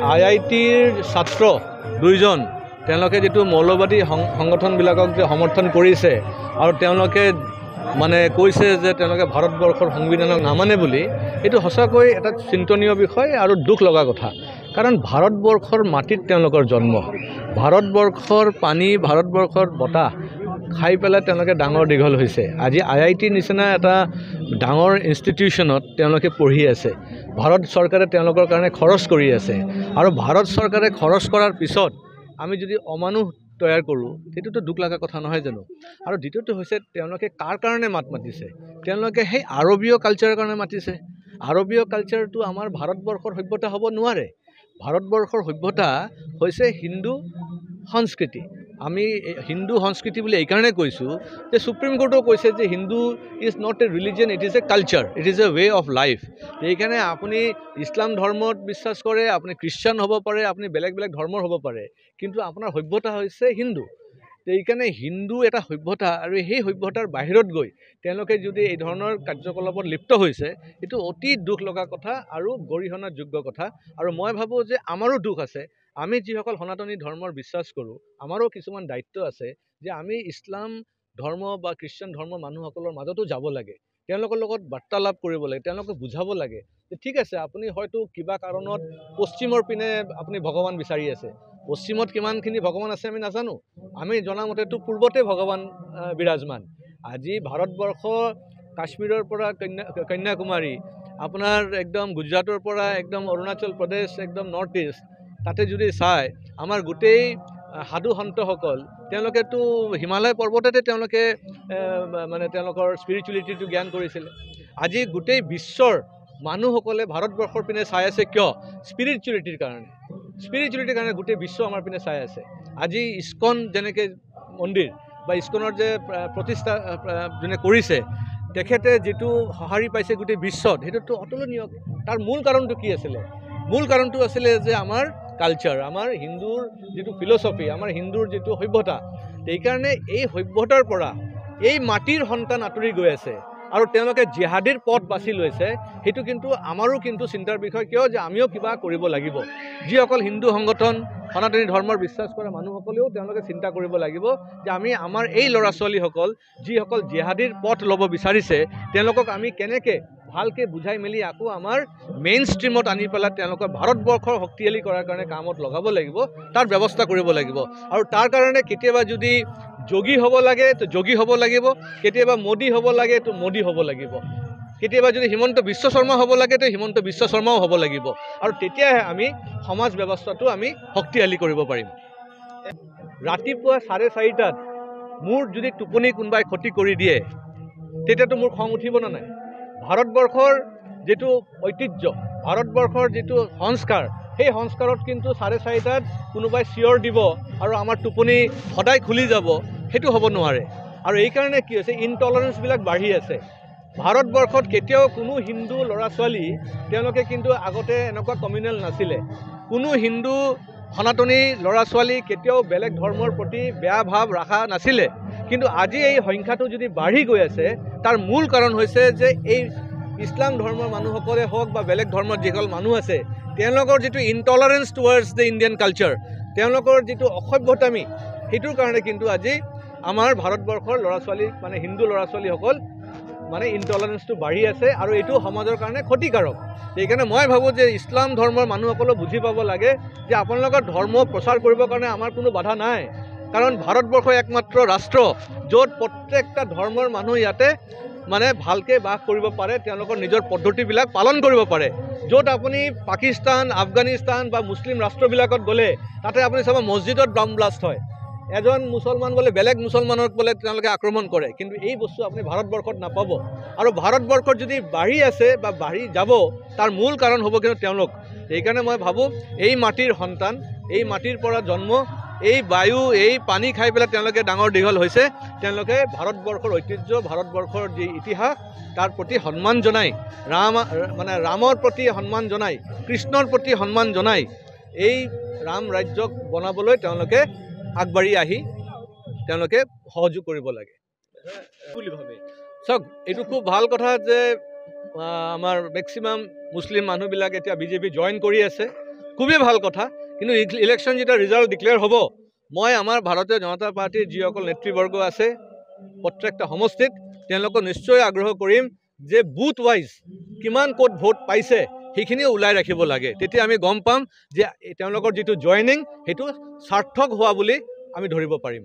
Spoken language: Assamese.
আই আই টিৰ ছাত্ৰ দুইজন তেওঁলোকে যিটো মৌলবাদী সংগঠনবিলাকক যে সমৰ্থন কৰিছে আৰু তেওঁলোকে মানে কৈছে যে তেওঁলোকে ভাৰতবৰ্ষৰ সংবিধানক নামানে বুলি এইটো সঁচাকৈ এটা চিন্তনীয় বিষয় আৰু দুখ লগা কথা। কাৰণ ভাৰতবৰ্ষৰ মাটিত তেওঁলোকৰ জন্ম। ভাৰতবৰ্ষৰ পানী ভাৰতবৰ্ষৰ বতাহ খাই পেলাই তেওঁলোকে ডাঙৰ দীঘল হৈছে। আজি আই আই টিৰ নিচিনা এটা ডাঙৰ ইনষ্টিটিউশ্যনত তেওঁলোকে পঢ়ি আছে। ভাৰত চৰকাৰে তেওঁলোকৰ কাৰণে খৰচ কৰি আছে। আৰু ভাৰত চৰকাৰে খৰচ কৰাৰ পিছত আমি যদি অমানুষ তৈয়াৰ কৰোঁ সেইটোতো দুখ লগা কথা নহয় জানো? আৰু দ্বিতীয়টো হৈছে তেওঁলোকে কাৰ কাৰণে মাত মাতিছে? তেওঁলোকে সেই আৰবীয় কালচাৰৰ কাৰণে মাতিছে। আৰবীয় কালচাৰটো আমাৰ ভাৰতবৰ্ষৰ সভ্যতা হ'ব নোৱাৰে। ভাৰতবৰ্ষৰ সভ্যতা হৈছে হিন্দু সংস্কৃতি। আমি হিন্দু সংস্কৃতি বুলি এইকাৰণে কৈছোঁ যে ছুপ্ৰিম কোৰ্টেও কৈছে যে Hindu is not a religion it is a culture it is a way of life সেইকাৰণে আপুনি ইছলাম ধৰ্মত বিশ্বাস কৰে আপুনি খ্ৰীষ্টান হ'ব পাৰে আপুনি বেলেগ বেলেগ ধৰ্মৰ হ'ব পাৰে কিন্তু আপোনাৰ সভ্যতা হৈছে হিন্দু। সেইকাৰণে হিন্দু এটা সভ্যতা আৰু সেই সভ্যতাৰ বাহিৰত গৈ তেওঁলোকে যদি এই ধৰণৰ কাৰ্যকলাপত লিপ্ত হৈছে এইটো অতি দুখ লগা কথা আৰু গৰিহণাৰ যোগ্য কথা। আৰু মই ভাবোঁ যে আমাৰো দুখ আছে। আমি যিসকল সনাতনী ধৰ্মৰ বিশ্বাস কৰোঁ আমাৰো কিছুমান দায়িত্ব আছে যে আমি ইছলাম ধৰ্ম বা খ্ৰীষ্টান ধৰ্মৰ মানুহসকলৰ মাজতো যাব লাগে। তেওঁলোকৰ লগত বাৰ্তালাপ কৰিব লাগে তেওঁলোকক বুজাব লাগে যে ঠিক আছে আপুনি হয়তো কিবা কাৰণত পশ্চিমৰ পিনে আপুনি ভগৱান বিচাৰি আছে। পশ্চিমত কিমানখিনি ভগৱান আছে আমি নাজানো। আমি জনামতেতো পূৰ্বতে ভগৱান বিৰাজমান। আজি ভাৰতবৰ্ষ কাশ্মীৰৰ পৰা কন্যা কন্যাকুমাৰী আপোনাৰ একদম গুজৰাটৰ পৰা একদম অৰুণাচল প্ৰদেশ একদম নৰ্থ ইষ্ট তাতে যদি চায় আমাৰ গোটেই আহ, সাধু সন্তসকল তেওঁলোকেতো হিমালয় পৰ্বততে তেওঁলোকে মানে তেওঁলোকৰ স্পিৰিচুৱেলিটিটো জ্ঞান কৰিছিলে। আজি গোটেই বিশ্বৰ মানুহসকলে ভাৰতবৰ্ষৰ পিনে চাই আছে কিয়? স্পিৰিচুৱেলিটিৰ কাৰণে। স্পিৰিচুৱেলিটিৰ কাৰণে গোটেই বিশ্ব আমাৰ পিনে চাই আছে। আজি ইস্কন যেনেকৈ মন্দিৰ বা ইস্কনৰ যে প্ৰ- প্ৰতিষ্ঠা যোনে কৰিছে তেখেতে যিটো সঁহাৰি পাইছে গোটেই বিশ্বত সেইটোতো অতুলনীয়। তাৰ মূল কাৰণটো কি আছিলে? মূল কাৰণটো আছিলে যে আমাৰ কালচাৰ আমাৰ হিন্দুৰ যিটো ফিলচফি আমাৰ হিন্দুৰ যিটো সভ্যতা সেইকাৰণে এই সভ্যতাৰ পৰা এই মাটিৰ সন্তান আঁতৰি গৈ আছে আৰু তেওঁলোকে জিহাদীৰ পথ বাছি লৈছে সেইটো কিন্তু আমাৰো কিন্তু চিন্তাৰ বিষয় কিয় যে আমিও কিবা কৰিব লাগিব। যিসকল হিন্দু সংগঠন সনাতনী ধৰ্মৰ বিশ্বাস কৰা মানুহসকলেও তেওঁলোকে চিন্তা কৰিব লাগিব যে আমি আমাৰ এই ল'ৰা ছোৱালীসকল যিসকল জিহাদীৰ পথ ল'ব বিচাৰিছে তেওঁলোকক আমি কেনেকৈ ভালকৈ বুজাই মেলি আকৌ আমাৰ মেইন ষ্ট্ৰীমত আনি পেলাই তেওঁলোকৰ ভাৰতবৰ্ষৰ শক্তিশালী কৰাৰ কাৰণে কামত লগাব লাগিব তাৰ ব্যৱস্থা কৰিব লাগিব। আৰু তাৰ কাৰণে কেতিয়াবা যদি যোগী হ'ব লাগে তো যোগী হ'ব লাগিব কেতিয়াবা মোদী হ'ব লাগে তো মোদী হ'ব লাগিব। কেতিয়াবা যদি হিমন্ত বিশ্ব শৰ্মা হ'ব লাগে তো হিমন্ত বিশ্ব শৰ্মাও হ'ব লাগিব। আৰু তেতিয়াহে আমি সমাজ ব্যৱস্থাটো আমি শক্তিশালী কৰিব পাৰিম। ৰাতিপুৱা চাৰে চাৰিটাত মোৰ যদি টোপনি কোনোবাই ক্ষতি কৰি দিয়ে তেতিয়াতো মোৰ খং উঠিব নে নাই? ভাৰতবৰ্ষৰ যিটো ঐতিহ্য ভাৰতবৰ্ষৰ যিটো সংস্কাৰ সেই সংস্কাৰত কিন্তু চাৰে চাৰিটাত কোনোবাই চিঞৰ দিব আৰু আমাৰ টোপনি সদায় খুলি যাব সেইটো হ'ব নোৱাৰে। আৰু এইকাৰণে কি হৈছে ইনটলাৰেঞ্চবিলাক বাঢ়ি আছে। ভাৰতবৰ্ষত কেতিয়াও কোনো হিন্দু ল'ৰা ছোৱালী তেওঁলোকে কিন্তু আগতে এনেকুৱা কমিউনেল নাছিলে। কোনো হিন্দু সনাতনী ল'ৰা ছোৱালী কেতিয়াও বেলেগ ধৰ্মৰ প্ৰতি বেয়া ভাৱ ৰখা নাছিলে। কিন্তু আজি এই সংখ্যাটো যদি বাঢ়ি গৈ আছে তাৰ মূল কাৰণ হৈছে যে এই ইছলাম ধৰ্মৰ মানুহসকলে হওক বা বেলেগ ধৰ্মৰ যিসকল মানুহ আছে তেওঁলোকৰ যিটো intolerance towards the Indian culture তেওঁলোকৰ যিটো অসভ্যতামী সেইটোৰ কাৰণে কিন্তু আজি আমাৰ ভাৰতবৰ্ষৰ ল'ৰা ছোৱালী মানে হিন্দু ল'ৰা ছোৱালীসকল মানে ইনটলাৰেঞ্চটো বাঢ়ি আছে আৰু এইটো সমাজৰ কাৰণে ক্ষতিকাৰক। সেইকাৰণে মই ভাবোঁ যে ইছলাম ধৰ্মৰ মানুহসকলেও বুজি পাব লাগে যে আপোনালোকৰ ধৰ্ম প্ৰচাৰ কৰিবৰ কাৰণে আমাৰ কোনো বাধা নাই। কাৰণ ভাৰতবৰ্ষ একমাত্ৰ ৰাষ্ট্ৰ য'ত প্ৰত্যেকটা ধৰ্মৰ মানুহ ইয়াতে মানে ভালকৈ বাস কৰিব পাৰে তেওঁলোকৰ নিজৰ পদ্ধতিবিলাক পালন কৰিব পাৰে। য'ত আপুনি পাকিস্তান আফগানিস্তান বা মুছলিম ৰাষ্ট্ৰবিলাকত গ'লে তাতে আপুনি চাব মছজিদত বাম ব্লাষ্ট হয়। এজন মুছলমান বোলে বেলেগ মুছলমানক বোলে তেওঁলোকে আক্ৰমণ কৰে কিন্তু এই বস্তু আপুনি ভাৰতবৰ্ষত নাপাব। আৰু ভাৰতবৰ্ষত যদি বাঢ়ি আছে বা বাঢ়ি যাব তাৰ মূল কাৰণ হ'ব কিন্তু তেওঁলোক। সেইকাৰণে মই ভাবোঁ এই মাটিৰ সন্তান এই মাটিৰ পৰা জন্ম এই বায়ু এই পানী খাই পেলাই তেওঁলোকে ডাঙৰ দীঘল হৈছে। তেওঁলোকে ভাৰতবৰ্ষৰ ঐতিহ্য ভাৰতবৰ্ষৰ যি ইতিহাস তাৰ প্ৰতি সন্মান জনাই ৰাম মানে ৰামৰ প্ৰতি সন্মান জনাই কৃষ্ণৰ প্ৰতি সন্মান জনাই এই ৰাম ৰাজ্যক বনাবলৈ তেওঁলোকে আগবাঢ়ি আহি তেওঁলোকে সহযোগ কৰিব লাগে। বুলি ভাবে চাওক এইটো খুব ভাল কথা যে আমাৰ মেক্সিমাম মুছলিম মানুহবিলাক এতিয়া বিজেপি জইন কৰি আছে। খুবেই ভাল কথা। কিন্তু ইলেকশ্যন যেতিয়া ৰিজাল্ট ডিক্লেয়াৰ হ'ব মই আমাৰ ভাৰতীয় জনতা পাৰ্টীৰ যিসকল নেতৃবৰ্গ আছে প্ৰত্যেকটা সমষ্টিত নিশ্চয় আগ্ৰহ কৰিম যে বুথ ৱাইজ কিমান ক'ত ভোট পাইছে সেইখিনিও ওলাই ৰাখিব লাগে। তেতিয়া আমি গম পাম যে যিটো জইনিং সেইটো সাৰ্থক হোৱা বুলি আমি ধৰিব পাৰিম।